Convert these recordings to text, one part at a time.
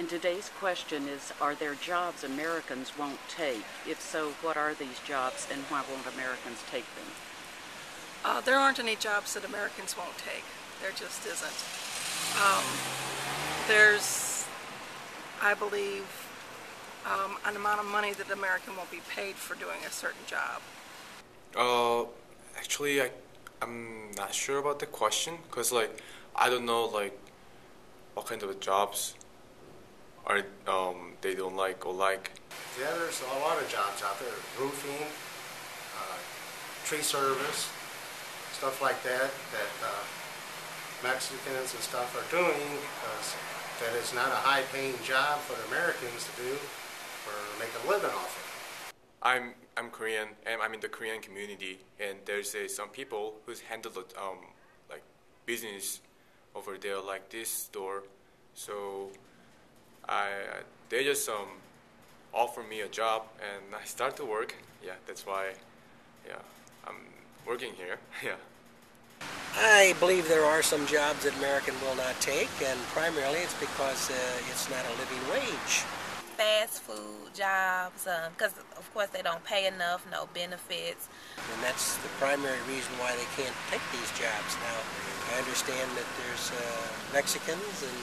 And today's question is Are there jobs Americans won't take? If so, what are these jobs and why won't Americans take them? Uh, there aren't any jobs that Americans won't take. There just isn't. Um, there's, I believe, um, an amount of money that American won't be paid for doing a certain job. Uh, actually, I, I'm not sure about the question because like I don't know like what kind of jobs are um they don't like or like. Yeah, there's a lot of jobs out there, roofing, uh, tree service, stuff like that, that uh, Mexicans and stuff are doing because that is not a high-paying job for the Americans to do or make a living off of. I'm I'm Korean and I'm in the Korean community and there's a, some people who's handled um like business over there like this store, so I they just um offer me a job and I start to work. Yeah, that's why. Yeah, I'm working here. Yeah. I believe there are some jobs that American will not take, and primarily it's because uh, it's not a living wage. fast food jobs because of course they don't pay enough no benefits And that's the primary reason why they can't take these jobs. Now, I understand that there's uh, Mexicans and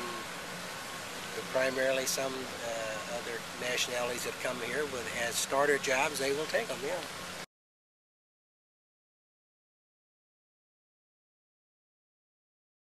primarily some uh, other nationalities that come here with as starter jobs, they will take them, yeah.